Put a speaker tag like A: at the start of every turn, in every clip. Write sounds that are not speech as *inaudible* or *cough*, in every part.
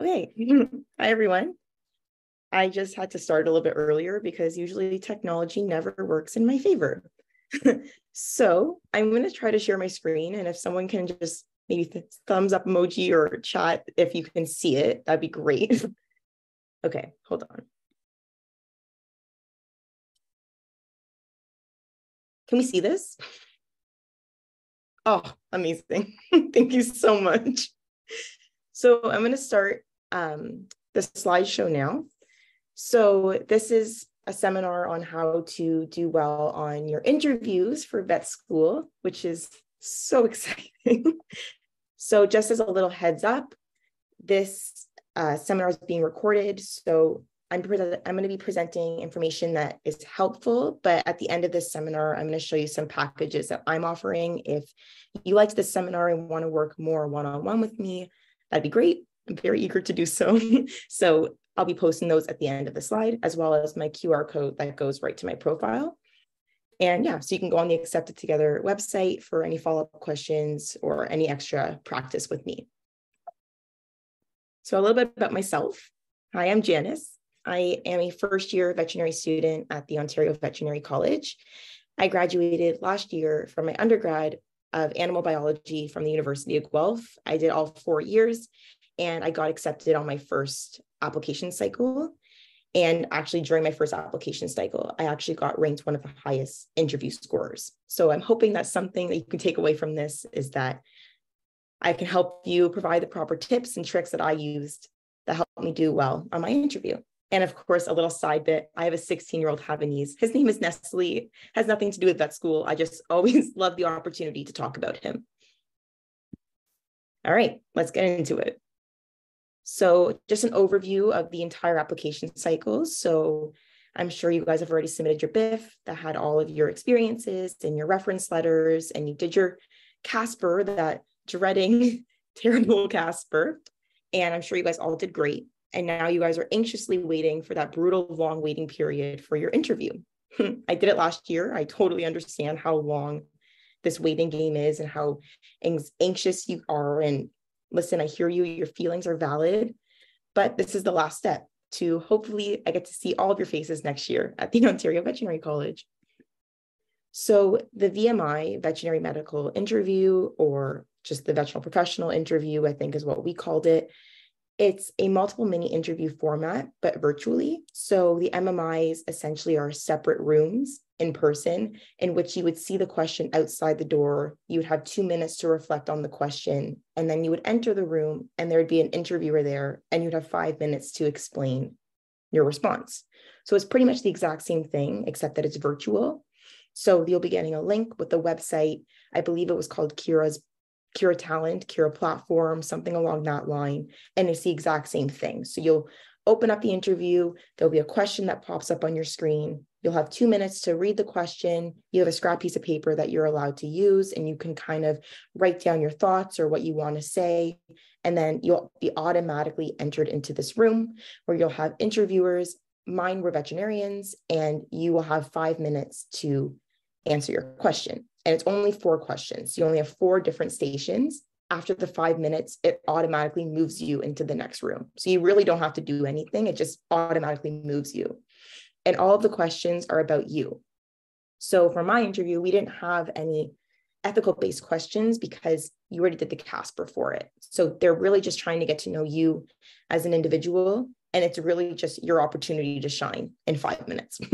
A: Okay. *laughs* Hi, everyone. I just had to start a little bit earlier because usually technology never works in my favor. *laughs* so I'm going to try to share my screen. And if someone can just maybe th- thumbs up emoji or chat if you can see it, that'd be great. *laughs* okay, hold on. Can we see this? Oh, amazing. Thank you so much. So I'm going to start um, the slideshow now. So this is a seminar on how to do well on your interviews for vet school, which is so *laughs* exciting. so just as a little heads up, this uh, seminar is being recorded. So I'm, I'm going to be presenting information that is helpful, but at the end of this seminar, I'm going to show you some packages that I'm offering. If you liked this seminar and want to work more one-on-one -on -one with me, that'd be great. I'm very eager to do so. *laughs* so I'll be posting those at the end of the slide, as well as my QR code that goes right to my profile. And yeah, so you can go on the Accepted Together website for any follow-up questions or any extra practice with me. So a little bit about myself. Hi, I'm Janis. I am a first year veterinary student at the Ontario Veterinary College. I graduated last year from my undergrad of animal biology from the University of Guelph. I did all four years and I got accepted on my first application cycle. And actually, during my first application cycle, I actually got ranked one of the highest interview scores. So I'm hoping that something that you can take away from this is that I can help you provide the proper tips and tricks that I used that helped me do well on my interview. And of course, a little side bit I have a 16 year old Havanese. His name is Nestle, has nothing to do with that school. I just *laughs* always love the opportunity to talk about him. All right, let's get into it. So just an overview of the entire application cycle. So I'm sure you guys have already submitted your BIF that had all of your experiences and your reference letters, and you did your Casper, that dreading, *laughs* terrible Casper. And I'm sure you guys all did great. And now you guys are anxiously waiting for that brutal long waiting period for your interview. *laughs* I did it last year. I totally understand how long this waiting game is and how anxious you are and listen, I hear you, your feelings are valid, but this is the last step to hopefully I get to see all of your faces next year at the *laughs* Ontario Veterinary College. So the VMI veterinary medical interview or just the veterinary professional interview, I think is what we called it, it's a multiple mini interview format, but virtually. So the MMIs essentially are separate rooms in person in which you would see the question outside the door. You would have two minutes to reflect on the question, and then you would enter the room, and there would be an interviewer there, and you'd have five minutes to explain your response. So it's pretty much the exact same thing, except that it's virtual. So you'll be getting a link with the website. I believe it was called Kira's Kira Talent, Kira Platform, something along that line. And it's the exact same thing. So you'll open up the interview, there'll be a question that pops up on your screen. You'll have two minutes to read the question. You have a scrap piece of paper that you're allowed to use, and you can kind of write down your thoughts or what you want to say. And then you'll be automatically entered into this room where you'll have interviewers. Mine were veterinarians, and you will have five minutes to answer your question and it's only four questions. You only have four different stations. After the five minutes, it automatically moves you into the next room. So you really don't have to do anything, it just automatically moves you. And all of the questions are about you. So for my interview, we didn't have any ethical based questions because you already did the Casper for it. So they're really just trying to get to know you as an individual. And it's really just your opportunity to shine in five minutes. *laughs*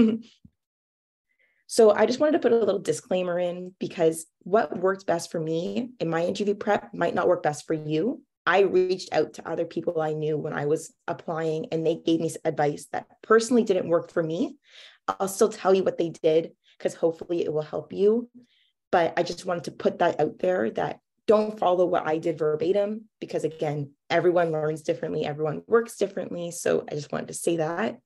A: So I just wanted to put a little disclaimer in because what worked best for me in my interview prep might not work best for you. I reached out to other people I knew when I was applying and they gave me advice that personally didn't work for me. I'll still tell you what they did because hopefully it will help you. But I just wanted to put that out there that don't follow what I did verbatim because, again, everyone learns differently, everyone works differently. So I just wanted to say that.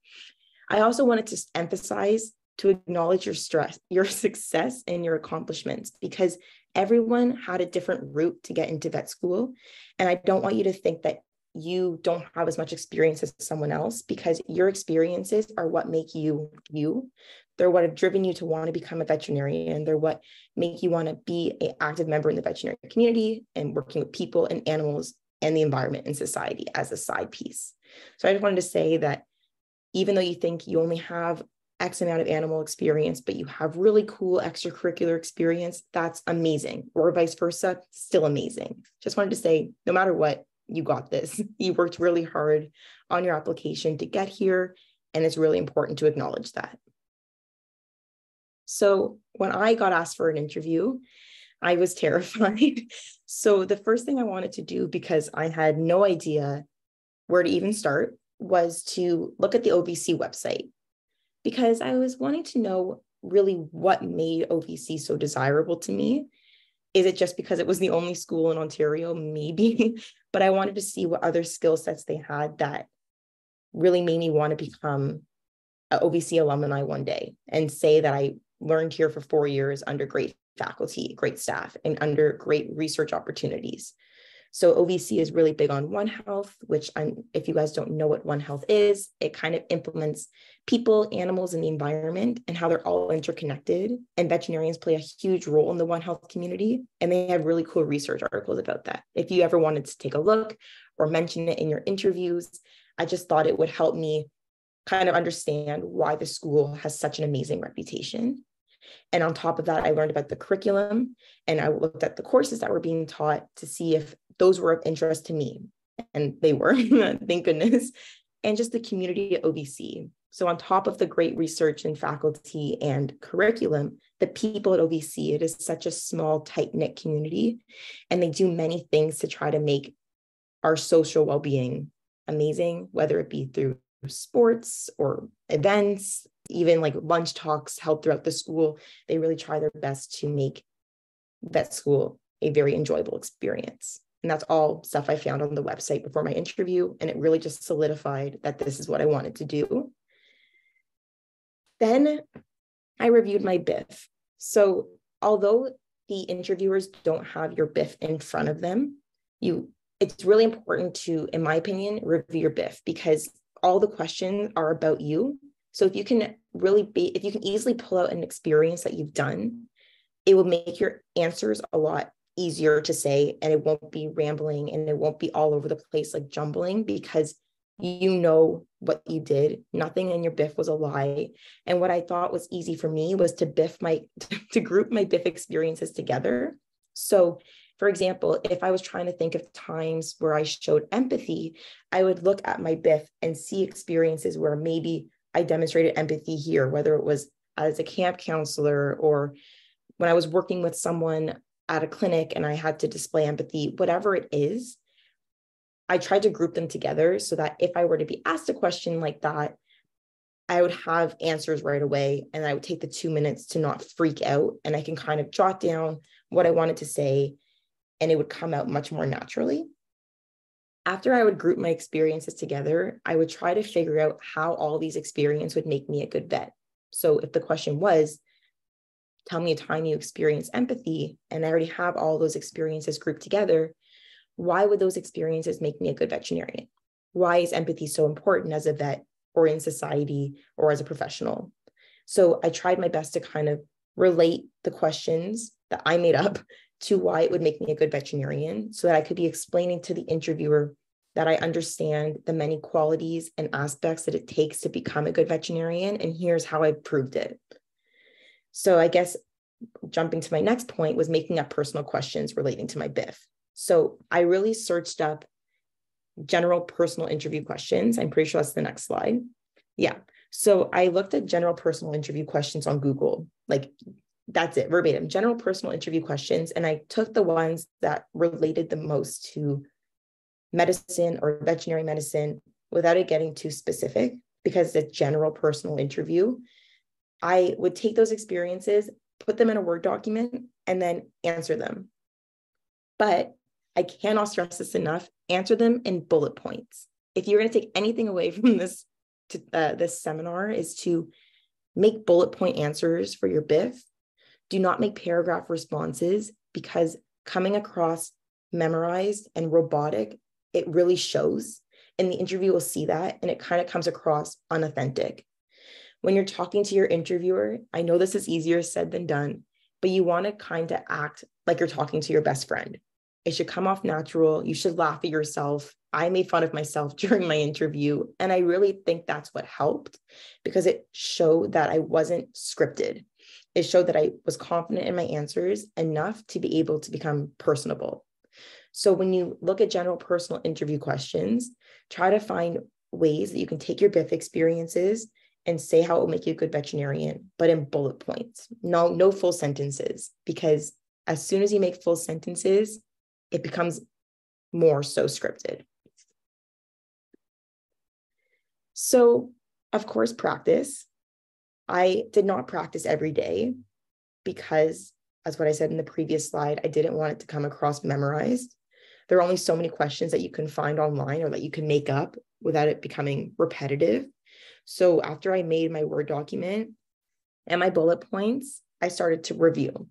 A: I also wanted to emphasize to acknowledge your stress, your *laughs* success, and your accomplishments because everyone had a different route to get into vet school. And I don't want you to think that you don't have as much experience as someone else because your experiences are what make you you. They're what have driven you to want to become a veterinarian. They're what make you want to be an active member in the veterinary community and working with people and animals and the environment and society as a side piece. So I just wanted to say that even though you think you only have X amount of animal experience, but you have really cool extracurricular experience, that's amazing. Or vice versa, still amazing. Just wanted to say, no matter what, you got this. *laughs* You worked really hard on your application to get here, and it's really important to acknowledge that. So when I got asked for an interview, I was *laughs* terrified. so the first thing I wanted to do, because I had no idea where to even start, was to look at the OVC website because I was wanting to know really what made OVC so desirable to me. Is it just because it was the only school in Ontario? Maybe, *laughs* but I wanted to see what other skill sets they had that really made me want to become an OVC alumni one day and say that I learned here for four years under great faculty, great staff, and under great research opportunities. So OVC is really big on One Health, which I'm, if you guys don't know what One Health is, it kind of implements people, animals, and the environment and how they're all interconnected. And veterinarians play a huge role in the One Health community. And they have really cool research articles about that. If you ever wanted to take a look or mention it in your interviews, I just thought it would help me kind of understand why the school has such an amazing reputation. And on top of that, I learned about the curriculum and I looked at the courses that were being taught to see if those were of interest to me. And they were, *laughs* thank goodness. And just the community at OVC. So, on top of the great research and faculty and curriculum, the people at OVC, it is such a small, tight knit community. And they do many things to try to make our social well being amazing, whether it be through sports or events, even like lunch talks held throughout the school. They really try their best to make that school a very enjoyable experience. And that's all stuff I found on the website before my interview. And it really just solidified that this is what I wanted to do. Then I reviewed my BIF. So, although the interviewers don't have your BIF in front of them, you it's really important to, in my opinion, review your BIF because all the questions are about you. So if you can really be, if you can easily pull out an experience that you've done, it will make your answers a lot easier to say and it won't be rambling and it won't be all over the place like jumbling because you know what you did. Nothing in your BIF was a lie. And what i thought was easy for me was to BIF my *laughs* to group my BIF experiences together. So for example if i was trying to think of times where i showed empathy i would look at my BIF and see experiences where maybe i demonstrated empathy here whether it was as a camp counselor or when i was working with someone at a clinic and I had to display empathy, whatever it is, I tried to group them together so that if I were to be asked a question like that, I would have answers right away and I would take the two minutes to not freak out and I can kind of jot down what I wanted to say and it would come out much more naturally. After I would group my experiences together, I would try to figure out how all these experiences would make me a good vet. So if the question was, tell me a time you experience empathy and I already have all those experiences grouped together, why would those experiences make me a good veterinarian? Why is empathy so important as a vet or in society or as a professional? So I tried my best to kind of relate the questions that I made up to why it would make me a good veterinarian so that I could be explaining to the interviewer that I understand the many qualities and aspects that it takes to become a good veterinarian. And here's how I proved it. So I guess jumping to my next point was making up personal questions relating to my BIF. So I really searched up general personal interview questions. I'm pretty sure that's the next slide. Yeah. So I looked at general personal interview questions on Google. Like that's it, verbatim, general personal interview questions. And I took the ones that related the most to medicine or veterinary medicine without it getting too specific because the general personal interview I would take those experiences, put them in a Word document, and then answer them. But I cannot stress this enough answer them in bullet points. If you're going to take anything away *laughs* from this, to, uh, this seminar, is to make bullet point answers for your BIF. Do not make paragraph responses because coming across memorized and robotic, it really shows. And the interview will see that and it kind of comes across unauthentic when you're talking to your interviewer, I know this is easier said than done, but you want to kind of act like you're talking to your best friend. It should come off natural. You should laugh at yourself. I made fun of myself *laughs* during my interview. And I really think that's what helped because it showed that I wasn't scripted. It showed that I was confident in my answers enough to be able to become personable. So when you look at general personal interview questions, try to find ways that you can take your BIF experiences and say how it will make you a good veterinarian, but in bullet points. No, no full sentences, because as soon as you make full sentences, it becomes more so scripted. So, of course, practice. I did not practice every day because, as what I said in the previous slide, I didn't want it to come across memorized. There are only so many questions that you can find online or that you can make up without it becoming repetitive. So after I made my Word document and my bullet points, I started to review.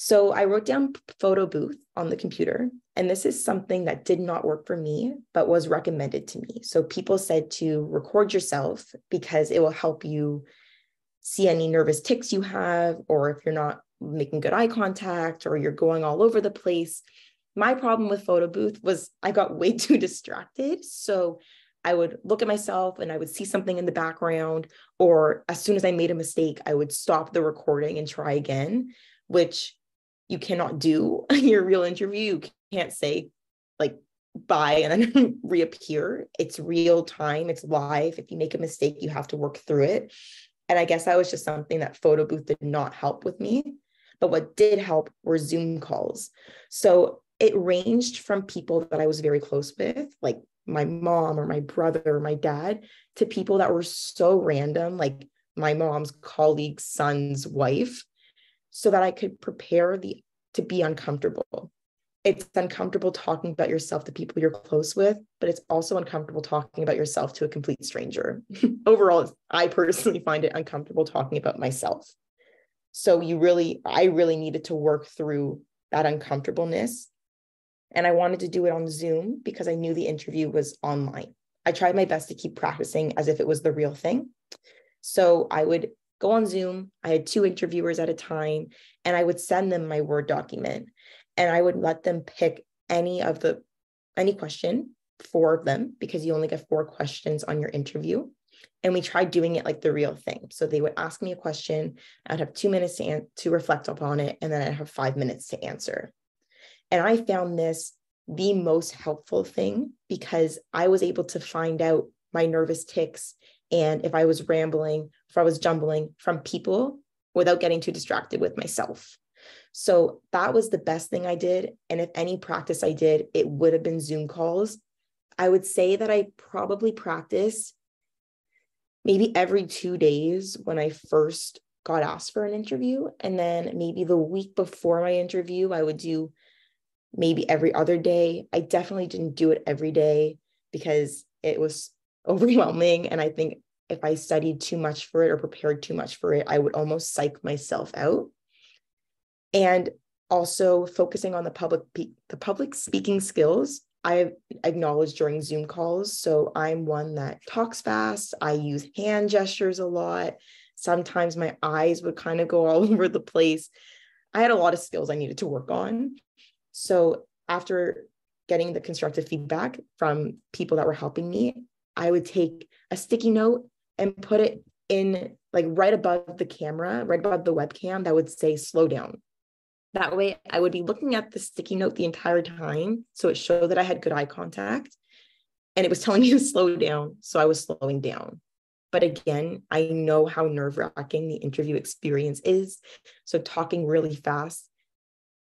A: So I wrote down photo booth on the computer, and this is something that did not work for me, but was recommended to me. So people said to record yourself because it will help you see any nervous tics you have, or if you're not making good eye contact, or you're going all over the place. My problem with photo booth was I got way *laughs* too distracted. So I would look at myself and I would see something in the background, or as soon as I made a mistake, I would stop the recording and try again, which you cannot do *laughs* in your real interview. You can't say like bye and then *laughs* reappear. It's real time, it's live. If you make a mistake, you have to work through it. And I guess that was just something that photo booth did not help with me. But what did help were Zoom calls. So it ranged from people that I was very close with, like my mom or my brother or my dad to people that were so random, like my mom's colleague's son's wife, so that I could prepare the to be uncomfortable. It's uncomfortable talking about yourself to people you're close with, but it's also uncomfortable talking about yourself to a complete stranger. *laughs* Overall, I personally find it uncomfortable talking about myself. So you really, I really needed to work through that uncomfortableness and I wanted to do it on Zoom because I knew the interview was online. I tried my best to keep practicing as if it was the real thing. So I would go on Zoom. I had two interviewers at a time, and I would send them my Word document and I would let them pick any of the any question, four of them, because you only get four questions on your interview. And we tried doing it like the real thing. So they would ask me a question, I'd have two minutes to, an- to reflect upon it, and then I'd have five minutes to answer. And I found this the most helpful thing because I was able to find out my nervous tics and if I was rambling, if I was jumbling from people without getting too distracted with myself. So that was the best thing I did. And if any practice I did, it would have been Zoom calls. I would say that I probably practiced maybe every two days when I first got asked for an interview. And then maybe the week before my interview, I would do maybe every other day. I definitely didn't do it every day because it was *laughs* overwhelming. And I think if I studied too much for it or prepared too much for it, I would almost psych myself out. And also focusing on the public the public speaking skills I acknowledge during Zoom calls. So I'm one that talks fast. I use hand gestures a lot. Sometimes my eyes would kind of go all *laughs* over the place. I had a lot of skills I needed to work on. So after getting the constructive feedback from people that were helping me, I would take a sticky note and put it in like right above the camera, right above the webcam that would say slow down. That way I would be looking at the sticky note the entire time. So it showed that I had good eye contact and it was *laughs* telling me to slow down. So I was slowing down. But again, I know how nerve wracking the interview experience is. So talking really fast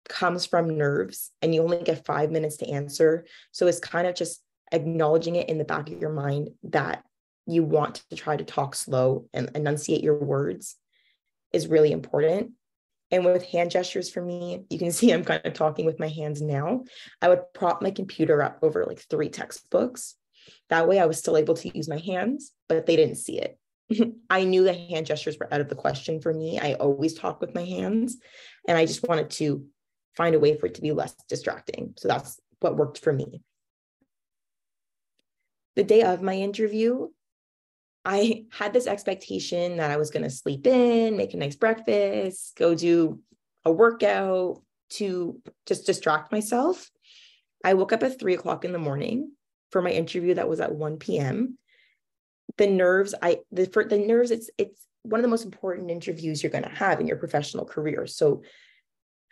A: comes from nerves and you only get five minutes to answer. So it's kind of just acknowledging it in the back of your mind that you want to try to talk slow and enunciate your words is really important. And with hand gestures for me, you can *laughs* see I'm kind of talking with my hands now. I would prop my computer up over like three textbooks. That way I was still able to use my hands, but they didn't see it. *laughs* I knew the hand gestures were out of the question for me. I always talk with my hands. And I just wanted to find a way for it to be less distracting. So that's what worked for me. The day of my interview, I had this expectation that I was going to sleep in, make a nice breakfast, go do a workout, to just distract myself, I woke up at three o'clock in the morning for my interview that was at 1 p.m. The nerves, I the for the nerves, it's it's one of the most important interviews you're going to have in your professional career. So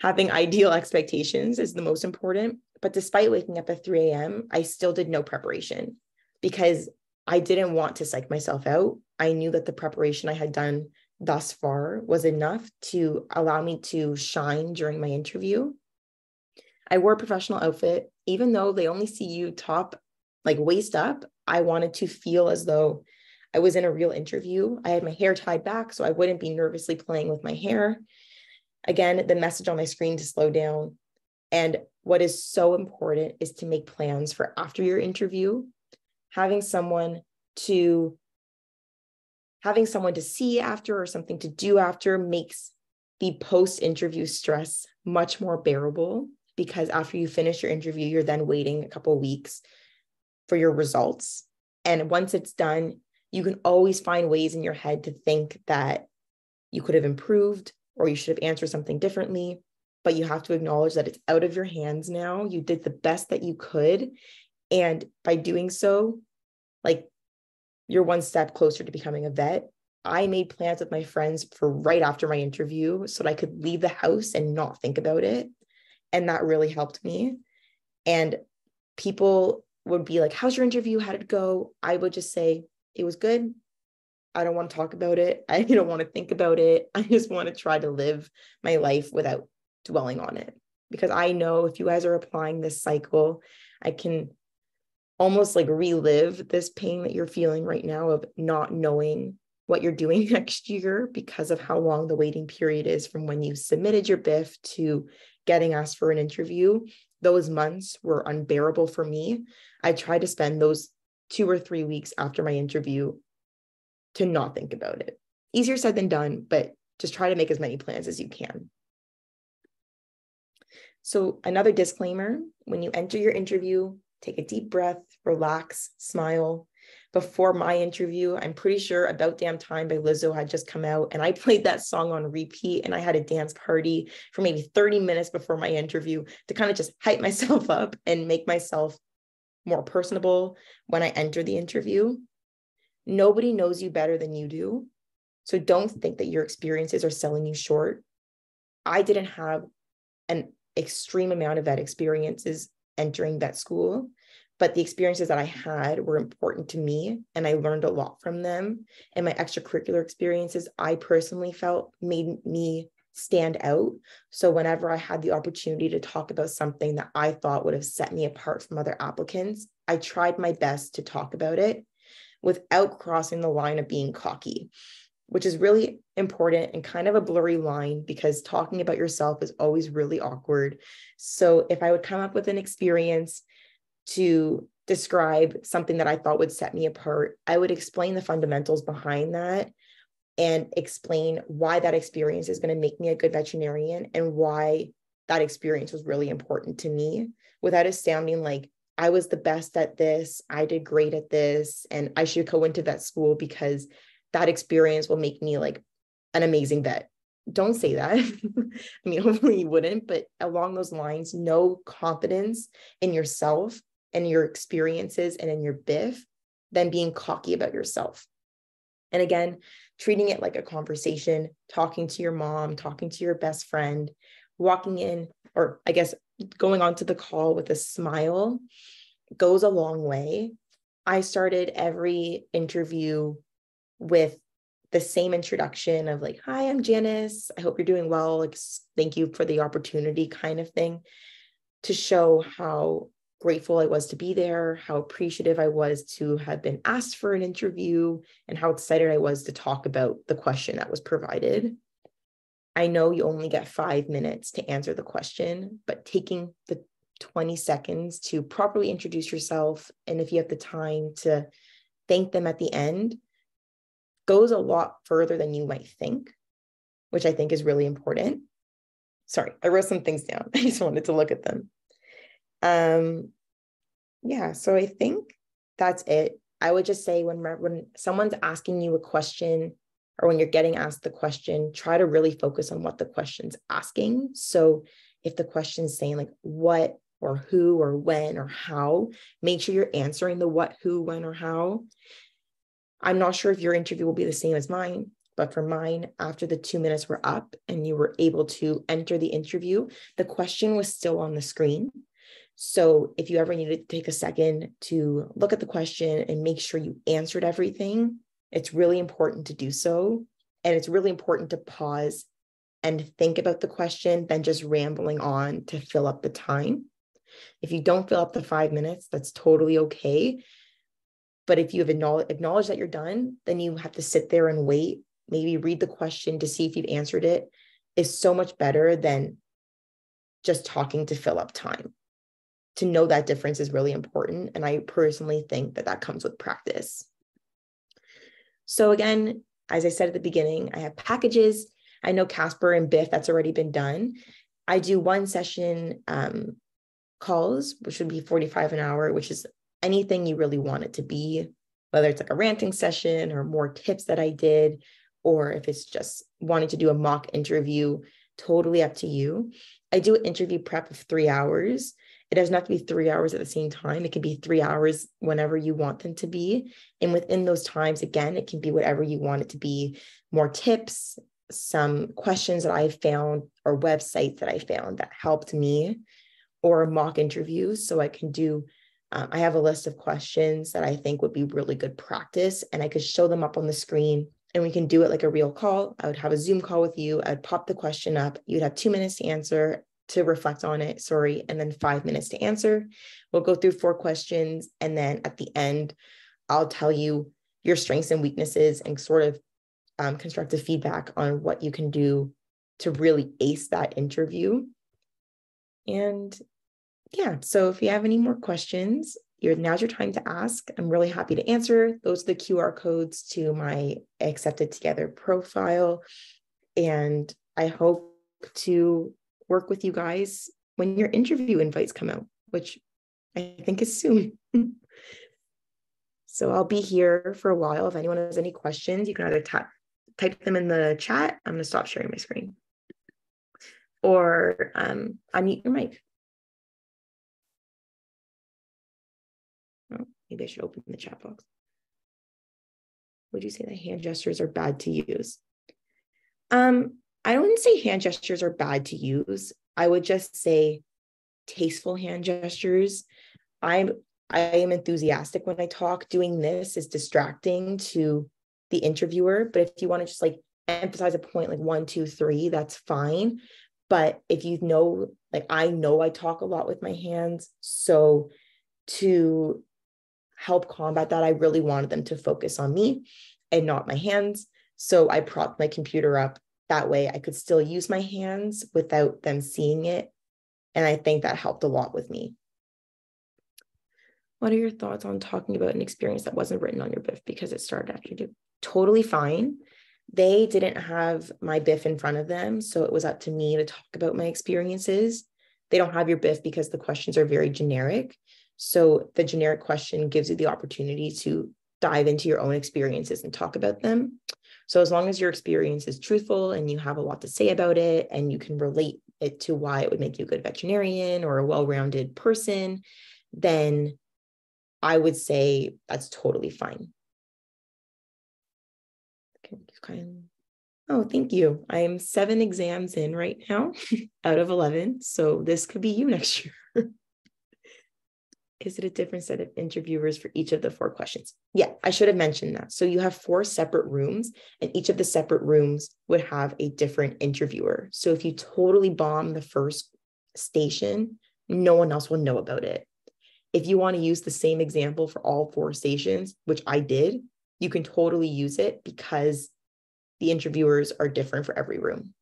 A: having ideal expectations is the most important. But despite waking up at 3 a.m., I still did no preparation because I didn't want to psych myself out. I knew that the preparation I had done thus far was enough to allow me to shine during my interview. I wore a professional outfit, even though they only see you top, like waist up. I wanted to feel as though I was in a real interview. I had my hair tied back so I wouldn't be nervously playing with my hair. Again, the message on my screen to slow down. And what is so important is to make plans for after your interview, having someone to having someone to see after or something to do after makes the post interview stress much more bearable because after you finish your interview you're then waiting a couple weeks for your results and once it's done you can always find ways in your head to think that you could have improved or you should have answered something differently but you have to acknowledge that it's out of your hands now you did the best that you could and by doing so like you're one step closer to becoming a vet. I made plans with my friends for right after my interview so that I could leave the house and not think about it. And that really helped me. And people would be like, How's your interview? How did it go? I would just say, It was good. I don't want to talk about it. *laughs* I don't want to think about it. I just want to try to live my life without dwelling on it. Because I know if you guys are applying this cycle, I can almost like relive this pain that you're feeling right now of not knowing what you're doing *laughs* next year because of how long the waiting period is from when you submitted your BIF to getting asked for an interview. Those months were unbearable for me. I tried to spend those two or three weeks after my interview to not think about it. Easier said than done, but just try to make as many plans as you can. So, another disclaimer when you enter your interview, take a deep breath, relax, smile. Before my interview, I'm pretty sure About Damn Time by Lizzo had just come out, and I played that song on repeat. And I had a dance party for maybe 30 minutes before my interview to kind of just hype *laughs* myself up and make myself more personable when I enter the interview. Nobody knows you better than you do. So don't think that your experiences are selling you short. I didn't have an extreme amount of that experiences entering vet school but the experiences that I had were important to me and I learned a lot from them. And my extracurricular experiences, I personally felt made me stand out. So whenever I had the opportunity to talk about something that I thought would have set me apart from other applicants, I tried my best to talk about it without crossing the line of being cocky, which is really important and kind of a blurry line because talking about yourself is always really awkward. So if I would come up with an experience to describe something that I thought would set me apart, I would explain the fundamentals behind that and explain why that experience is going to make me a good veterinarian and why that experience was really important to me without it sounding like I was the best at this, I did great at this, and I should go into vet school because that experience will make me like an amazing vet. Don't say that. *laughs* I mean, *laughs* hopefully you wouldn't, but along those lines, no confidence in yourself and your experiences and in your BIF than being cocky about yourself. And again, treating it like a conversation, talking to your mom, talking to your best friend, walking in, or I guess going on to the call with a smile goes a long way. I started every interview with the same introduction of like, hi, I'm Janis. I hope you're doing well. Like, thank you for the opportunity, kind of thing, to show how grateful I was to be there, how appreciative I was to have been asked for an interview, and how excited I was to talk about the question that was provided. I know you only get five minutes to answer the question, but taking the 20 seconds to properly introduce yourself, and if you have the time to thank them at the end, goes a lot further than you might think, which I think is really important. Sorry, I wrote some things down. *laughs* I just wanted to look at them. Um, yeah, so I think that's it. I would just say when when someone's asking you a question or when you're getting asked the question, try to really focus on what the question's asking. So if the question's saying like what or who or when or how, make sure you're answering the what, who, when, or how. I'm not sure if your interview will be the same as mine, but for mine, after the two minutes were up and you were able to enter the interview, the question was still on the screen. So if you ever needed to take a second to look at the question and make sure you answered everything, it's really important to do so. And it's really important to pause and think about the question than just rambling on to fill up the time. If you don't fill up the five minutes, that's totally okay. But if you have acknowledged that you're done, then you have to sit there and wait, maybe read the question to see if you've answered it, is so much better than just talking to fill up time. To know that difference is really important. And I personally think that that comes with practice. So, again, as I said at the beginning, I have packages. I know Casper and BIF, that's already been done. I do one session um, calls, which would be 45 an hour, which is anything you really want it to be, whether it's like a ranting session or more tips that I did, or if it's just wanting to do a mock interview, totally up to you. I do an interview prep of three hours. It doesn't have to be three hours at the same time. It can be three hours whenever you want them to be. And within those times, again, it can be whatever you want it to be more tips, some questions that I found, or websites that I found that helped me or mock interviews. So I can do, um, I have a list of questions that I think would be really good practice, and I could show them up on the screen and we can do it like a real call. I would have a Zoom call with you. I'd pop the question up. You'd have two minutes to answer, to reflect on it, sorry, and then five minutes to answer. We'll go through four questions. And then at the end, I'll tell you your strengths and weaknesses and sort of um, constructive feedback on what you can do to really ace that interview. And yeah, so if you have any more questions, you're, now's your time to ask. I'm really happy to answer. Those are the QR codes to my Accepted Together profile. And I hope to work with you guys when your interview invites come out, which I think is soon. *laughs* so I'll be here for a while. If anyone has any questions, you can either type type them in the chat. I'm going to stop sharing my screen or um, unmute your mic. Maybe I should open the chat box. Would you say that hand gestures are bad to use? Um, I wouldn't say hand gestures are bad to use. I would just say tasteful hand gestures. I'm I am enthusiastic when I talk. Doing this is distracting to the interviewer. But if you want to just like emphasize a point like one, two, three, that's fine. But if you know, like I know I talk a lot with my hands. So to help combat that, I really wanted them to focus on me and not my hands. So I propped my computer up. That way I could still use my hands without them seeing it. And I think that helped a lot with me. What are your thoughts on talking about an experience that wasn't written on your BIF because it started after you do? Totally fine. They didn't have my BIF in front of them. So it was up to me to talk about my experiences. They don't have your BIF because the questions are very generic. So the generic question gives you the opportunity to dive into your own experiences and talk about them. So as long as your experience is truthful and you have a lot to say about it and you can relate it to why it would make you a good veterinarian or a well-rounded person, then I would say that's totally fine. Oh, thank you. I'm seven exams in right now *laughs* out of 11. So this could be you next year. Is it a different set of interviewers for each of the four questions? Yeah, I should have mentioned that. So you have four separate rooms, and each of the separate rooms would have a different interviewer. So if you totally bomb the first station, no one else will know about it. If you want to use the same example for all four stations, which I did, you can totally use it because the interviewers are different for every room.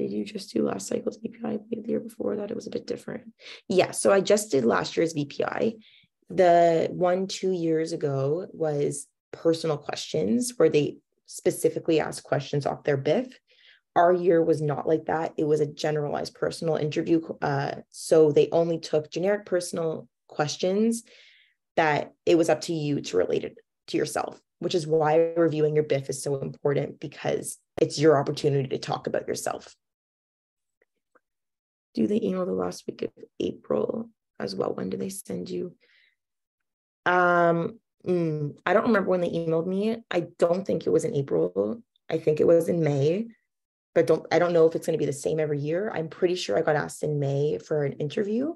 A: Did you just do last cycle's VPI? The year before that it was a bit different. Yeah, so I just did last year's VPI. The one two years ago was personal questions where they specifically asked questions off their BIF. Our year was not like that. It was a generalized personal interview. Uh, so they only took generic personal questions that it was up to you to relate it to yourself, which is why reviewing your BIF is so important because it's your opportunity to talk about yourself. Do they email the last week of April as well? When do they send you? Um, mm, I don't remember when they emailed me. I don't think it was in April. I think it was in May, but don't I don't know if it's going to be the same every year. I'm pretty sure I got asked in May for an interview,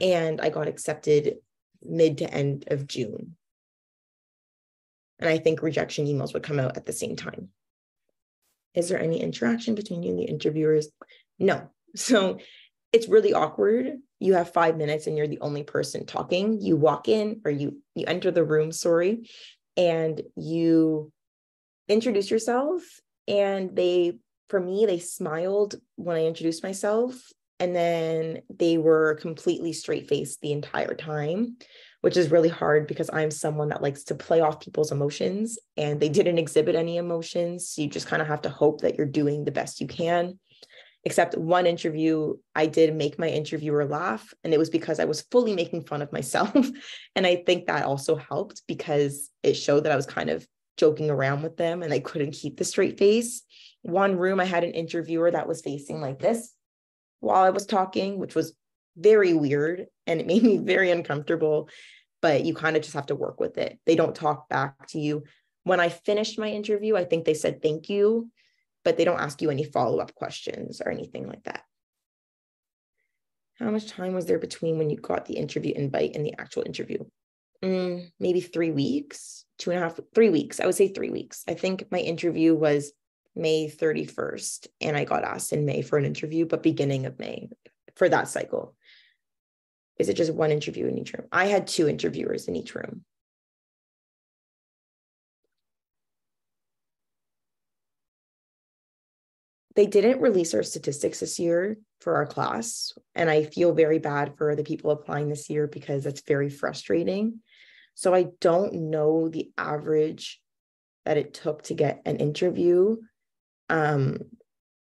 A: and I got accepted mid to end of June. And I think rejection emails would come out at the same time. Is there any interaction between you and the interviewers? No. So it's really awkward. You have five minutes and you're the only person talking. You walk in or you you enter the room, sorry, and you introduce yourself. And they, for me, they smiled when I introduced myself. And then they were completely straight faced the entire time, which is really hard because I'm someone that likes to play off people's emotions and they didn't exhibit any emotions. So you just kind of have to hope that you're doing the best you can except one interview i did make my interviewer laugh and it was because i was fully making fun of myself. *laughs* And i think that also helped because it showed that i was kind of joking around with them and i couldn't keep the straight face. One room i had an interviewer that was facing like this while i was talking which was very weird and it made me *laughs* very uncomfortable but you kind of just have to work with it. They don't talk back to you. When i finished my interview i think they said thank you but they don't ask you any follow up questions or anything like that. How much time was there between when you got the interview invite and the actual interview? Mm, maybe three weeks, two and a half, three weeks. I would say three weeks. I think my interview was May 31st, and I got asked in May for an interview, but beginning of May for that cycle. Is it just one interview in each room? I had two interviewers in each room. They didn't release our statistics this year for our class. And I feel very bad for the people applying this year because it's very frustrating. So I don't know the average that it took to get an interview. Um,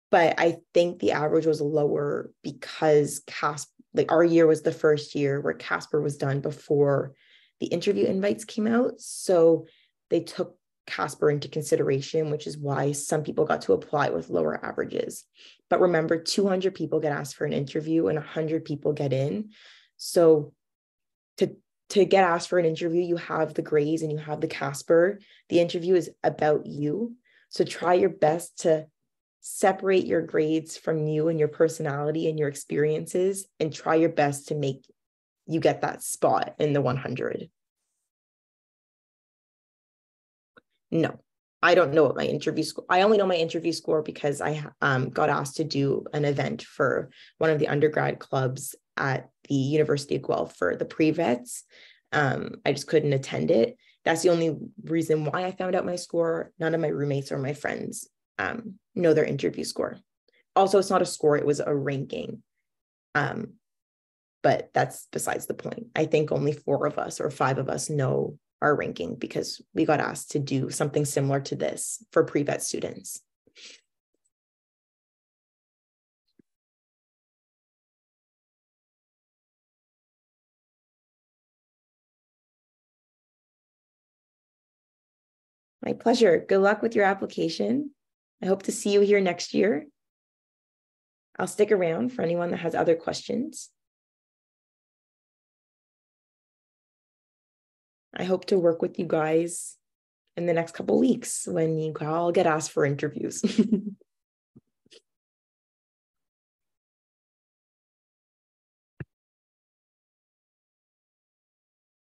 A: but I think the average was lower because Casper, like our year was the first year where Casper was done before the interview invites came out. So they took Casper into consideration, which is why some people got to apply with lower averages. But remember, 200 people get asked for an interview and 100 people get in. So to to get asked for an interview, you have the grades and you have the Casper. The interview is about you. So try your best to separate your grades from you and your personality and your experiences and try your best to make you get that spot in the 100. No, I don't know what my interview score. I only know my interview score because I um, got asked to do an event for one of the undergrad clubs at the University of Guelph for the pre-vets. Um, I just couldn't attend it. That's the only reason why I found out my score. None of my roommates or my friends um, know their interview score. Also, it's not a score; it was a ranking. Um, but that's besides the point. I think only four of us or five of us know our ranking because we got asked to do something similar to this for pre-vet students. My pleasure. Good luck with your application. I hope to see you here next year. I'll stick around for anyone that has other questions. I hope to work with you guys in the next couple weeks when you all get asked for interviews. *laughs*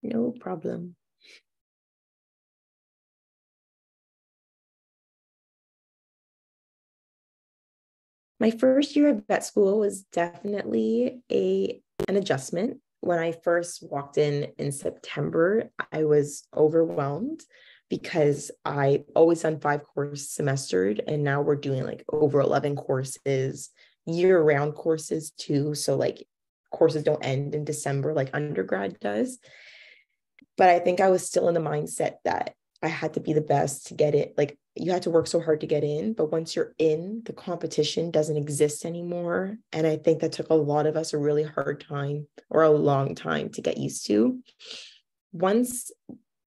A: no problem. My first year at vet school was definitely a an adjustment when I first walked in in September, I was overwhelmed because I always done five course semestered and now we're doing like over 11 courses, year round courses too. So like courses don't end in December like undergrad does. But I think I was still in the mindset that I had to be the best to get it. Like you had to work so hard to get in, but once you're in, the competition doesn't exist anymore. And I think that took a lot of us a really hard time or a long time to get used to. Once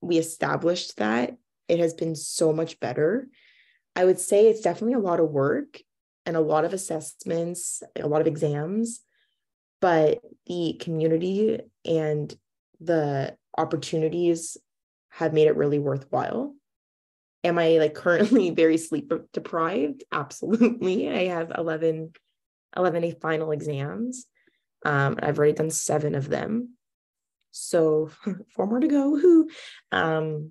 A: we established that, it has been so much better. I would say it's definitely a lot of work and a lot of assessments, a lot of exams, but the community and the opportunities have made it really worthwhile. Am I like currently *laughs* very sleep deprived? Absolutely. I have 11, 11 final exams. Um, I've already done seven of them. So *laughs* four more to go. Who? Um,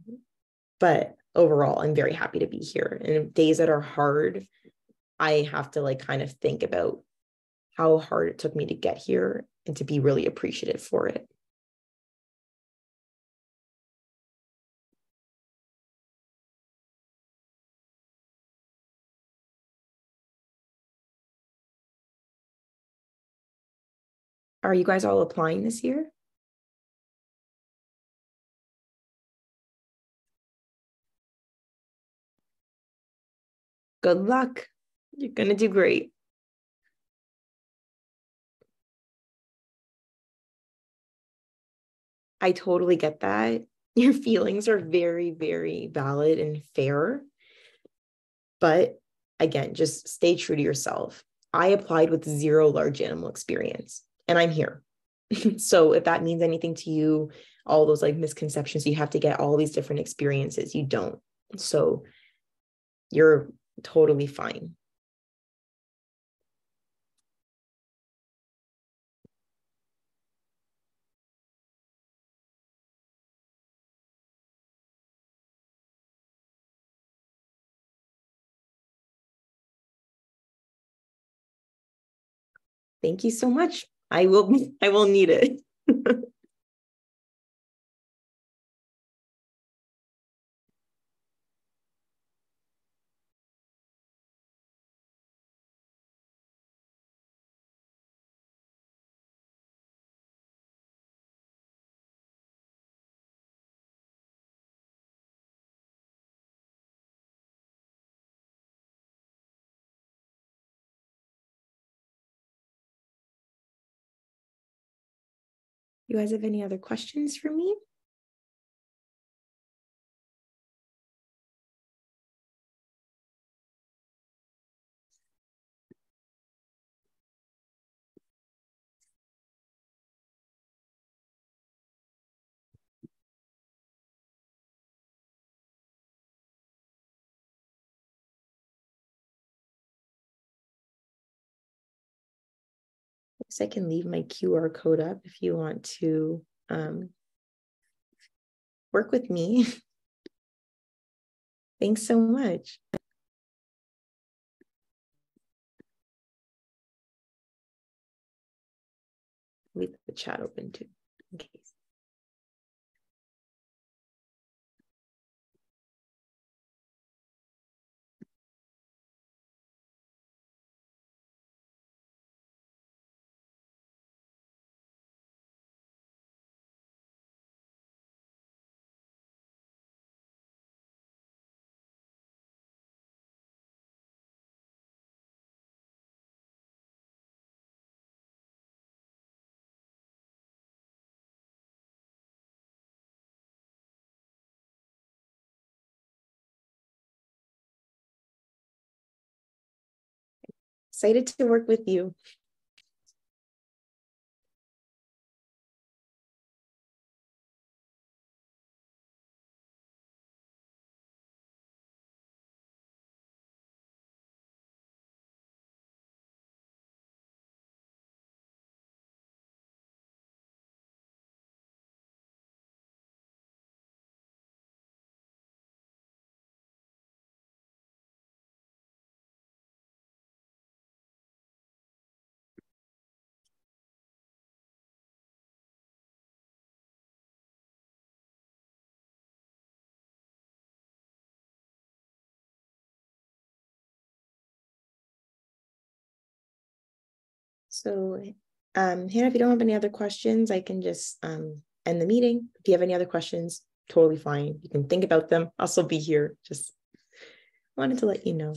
A: but overall, I'm very happy to be here. And days that are hard, I have to like kind of think about how hard it took me to get here and to be really appreciative for it. Are you guys all applying this year? Good luck. You're going to do great. I totally get that. Your feelings are very, very valid and fair. But again, just stay true to yourself. I applied with zero large animal experience and I'm here. *laughs* so if that means anything to you, all those like misconceptions, you have to get all these different experiences. You don't. So you're totally fine. Thank you so much. I will *laughs* I will need it. *laughs* You guys have any other questions for me? I can leave my QR code up if you want to um, work with me. *laughs* Thanks so much. Leave the chat open too, in case. Excited to work with you. So, um, Hannah, if you don't have any other questions, I can just um, end the meeting. If you have any other questions, totally fine. You can think about them. I'll still be here. Just wanted to let you know.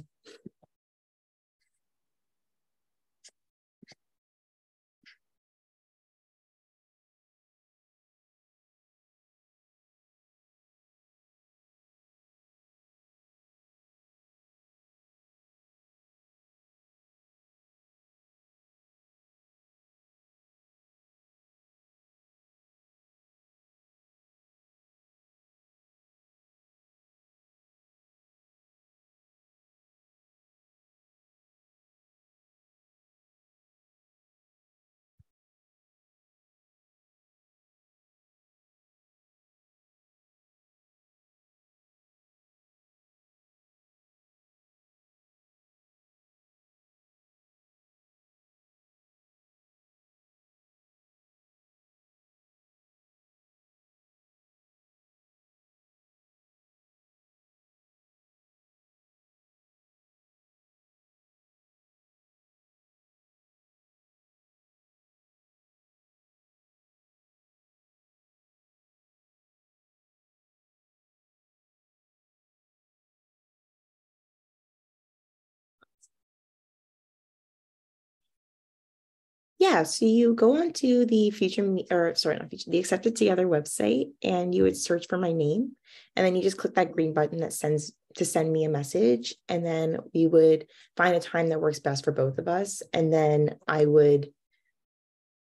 A: Yeah, so you go onto the future or sorry, not future, the Accepted Together website, and you would search for my name, and then you just click that green button that sends to send me a message, and then we would find a time that works best for both of us, and then I would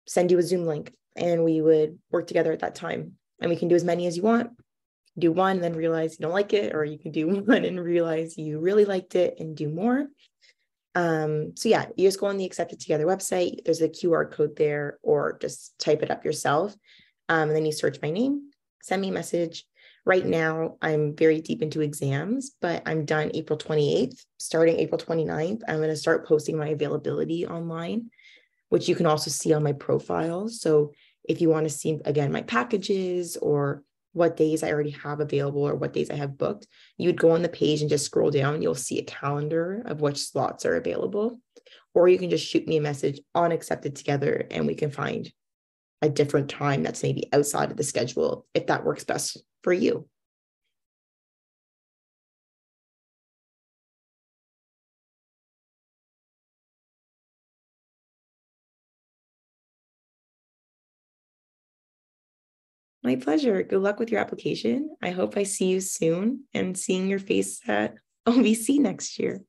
A: send you a Zoom link, and we would work together at that time, and we can do as many as you want. Do one, and then realize you don't like it, or you can do *laughs* one and realize you really liked it and do more. Um, so yeah, you just go on the Accepted Together website. There's a QR code there, or just type it up yourself. Um, and then you search my name, send me a message. Right now, I'm very deep into exams, but I'm done April 28th. Starting April 29th, I'm going to start posting my availability online, which you can also see on my profile. So if you want to see, again, my packages or what days I already have available or what days I have booked, you would go on the page and just scroll down. You'll see a calendar of which slots are available. Or you can just shoot me a message on Accepted Together and we can find a different time that's maybe outside of the schedule if that works best for you. My pleasure. Good luck with your application. I hope I see you soon and seeing your face at *laughs* OVC next year.